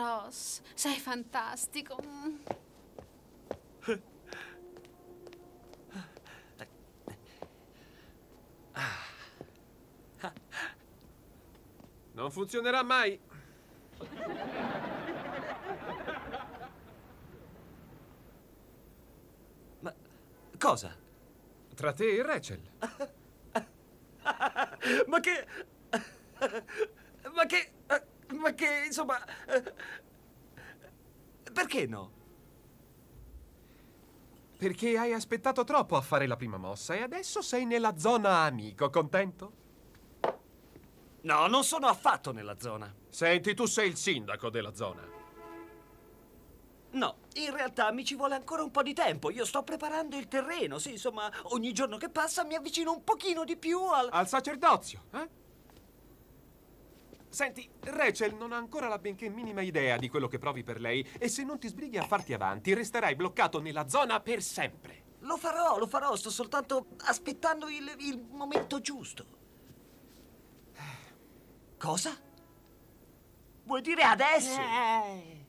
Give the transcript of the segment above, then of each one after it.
Ross, sei fantastico. Non funzionerà mai. Ma cosa? Tra te e Rachel. Ma che... Che, insomma... Perché no? Perché hai aspettato troppo a fare la prima mossa e adesso sei nella zona amico, contento? No, non sono affatto nella zona. Senti, tu sei il sindaco della zona. No, in realtà mi ci vuole ancora un po' di tempo. Io sto preparando il terreno, sì, insomma, ogni giorno che passa mi avvicino un pochino di più al... Al sacerdozio, eh? Senti, Rachel non ha ancora la benché minima idea di quello che provi per lei e se non ti sbrighi a farti avanti resterai bloccato nella zona per sempre. Lo farò, lo farò, sto soltanto aspettando il, il momento giusto. Cosa? Vuoi dire adesso? Eh.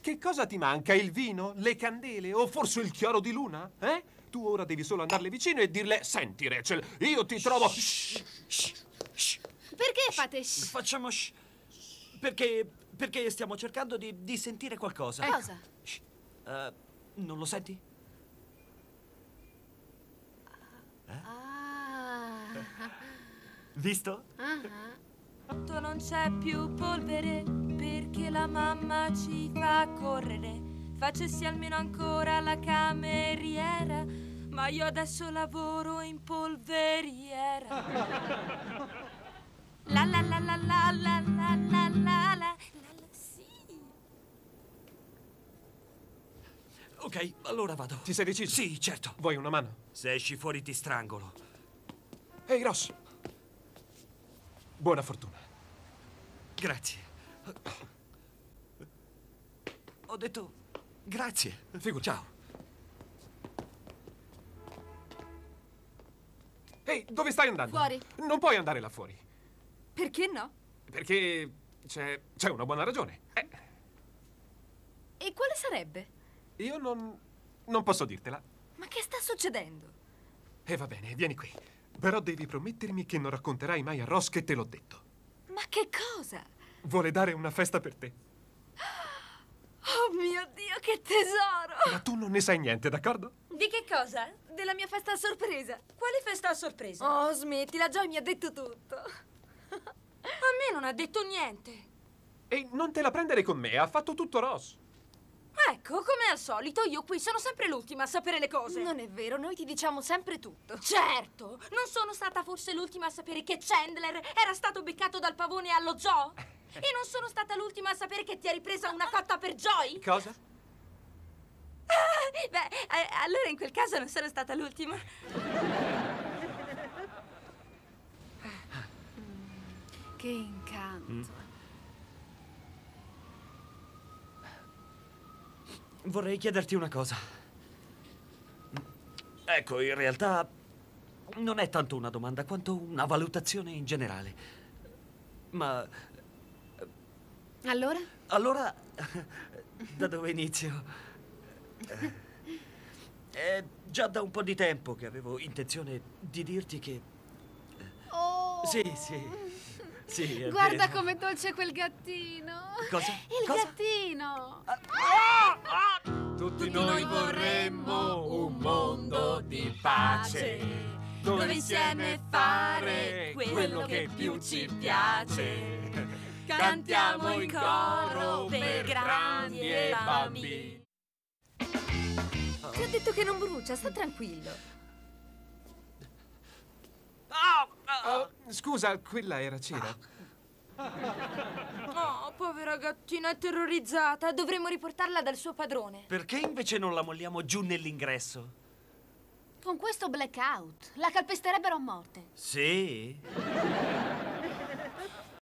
Che cosa ti manca? Il vino? Le candele? O forse il chiaro di luna? Eh? Tu ora devi solo andarle vicino e dirle Senti Rachel, io ti trovo... Shh, shh, shh. Perché fate shh? Facciamo shh. Perché, perché stiamo cercando di, di sentire qualcosa. Cosa? Shh. Uh, non lo senti? Ah. Visto? Ah. Non c'è più polvere perché la mamma ci fa correre. Facessi almeno ancora la cameriera, ma io adesso lavoro in polveriera la la la la la la sì. Ok, allora vado. Ti sei deciso? Sì, certo. Vuoi una mano? Se esci fuori ti strangolo. Ehi, Ross. Buona fortuna. Grazie. Ho detto grazie. Figura. Ciao. Ehi, dove stai andando? Fuori. Non puoi andare là fuori. Perché no? Perché c'è, c'è una buona ragione. Eh, E quale sarebbe? io non, non posso dirtela. Ma che sta succedendo? E va bene, vieni qui. Però devi promettermi che non racconterai mai a Ross che te l'ho detto. Ma che cosa? Vuole dare una festa per te. Oh mio Dio, che tesoro! Ma tu non ne sai niente, d'accordo? Di che cosa? Della mia festa a sorpresa. Quale festa a sorpresa? Oh, smettila, Joy mi ha detto tutto. Ha detto niente. E non te la prendere con me, ha fatto tutto Ross. Ecco, come al solito, io qui sono sempre l'ultima a sapere le cose. Non è vero, noi ti diciamo sempre tutto. Certo! Non sono stata forse l'ultima a sapere che Chandler era stato beccato dal pavone allo zoo? E non sono stata l'ultima a sapere che ti eri presa una cotta per Joy? Cosa? Ah, beh, eh, allora in quel caso non sono stata l'ultima. Che incanto. Vorrei chiederti una cosa. Ecco, in realtà non è tanto una domanda quanto una valutazione in generale. Ma Allora? allora, da dove inizio? È già da un po' di tempo che avevo intenzione di dirti che... Oh. Sì, sì. Sì, Guarda vero. com'è dolce quel gattino. Cosa? Il Cosa? gattino. Tutti noi vorremmo un mondo di pace, dove insieme fare quello che più ci piace. Cantiamo in coro per grandi e bambini. Ti ho detto che non brucia, sta tranquillo. Oh, scusa, quella era cera. Oh, povera gattina, è terrorizzata. Dovremmo riportarla dal suo padrone. Perché invece non la molliamo giù nell'ingresso? Con questo blackout la calpesterebbero a morte. Sì?